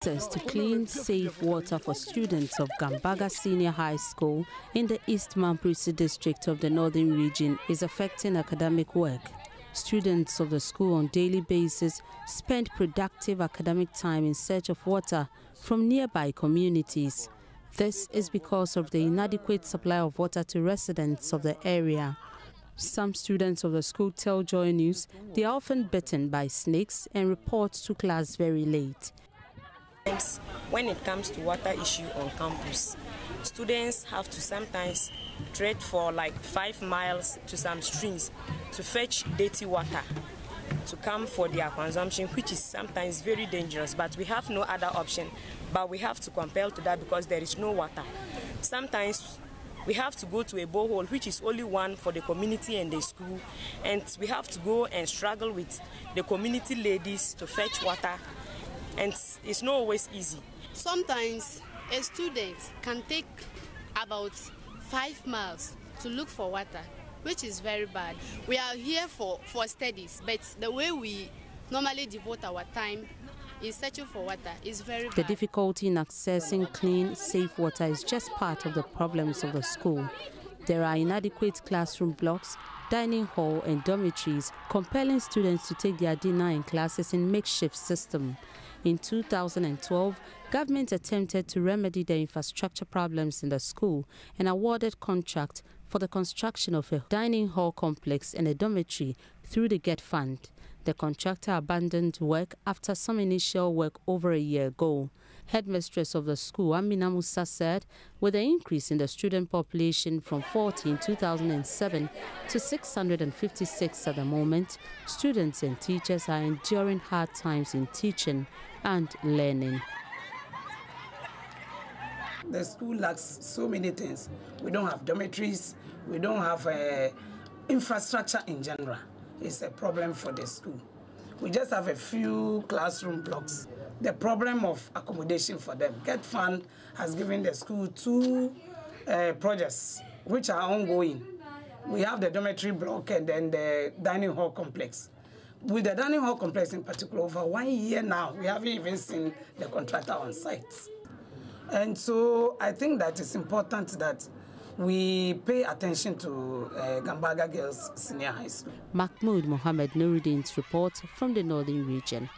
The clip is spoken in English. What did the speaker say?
Access to clean, safe water for students of Gambaga Senior High School in the East Mamprusi district of the Northern Region is affecting academic work. Students of the school on daily basis spend productive academic time in search of water from nearby communities. This is because of the inadequate supply of water to residents of the area. Some students of the school tell Joy News they are often bitten by snakes and report to class very late. When it comes to water issue on campus, students have to sometimes trek for like five miles to some streams to fetch dirty water to come for their consumption, which is sometimes very dangerous. But we have no other option, but we have to compel to that because there is no water. Sometimes we have to go to a borehole, which is only one for the community and the school, and we have to go and struggle with the community ladies to fetch water and it's not always easy. Sometimes a student can take about five miles to look for water, which is very bad. We are here for, for studies, but the way we normally devote our time in searching for water is very bad. The difficulty in accessing clean, safe water is just part of the problems of the school. There are inadequate classroom blocks, dining hall and dormitories, compelling students to take their dinner in classes in makeshift system. In 2012, government attempted to remedy the infrastructure problems in the school and awarded contract for the construction of a dining hall complex and a dormitory through the GET Fund. The contractor abandoned work after some initial work over a year ago. Headmistress of the school, Amina Musa, said with the increase in the student population from 40 in 2007 to 656 at the moment, students and teachers are enduring hard times in teaching and learning. The school lacks so many things. We don't have dormitories, we don't have uh, infrastructure in general. It's a problem for the school. We just have a few classroom blocks. The problem of accommodation for them. GET Fund has given the school two uh, projects which are ongoing. We have the dormitory block and then the dining hall complex with the dining hall complex in particular, over one year now, we haven't even seen the contractor on site. And so I think that it's important that we pay attention to uh, Gambaga Girls Senior High School. Mahmoud Mohammed Nuruddin's report from the Northern Region.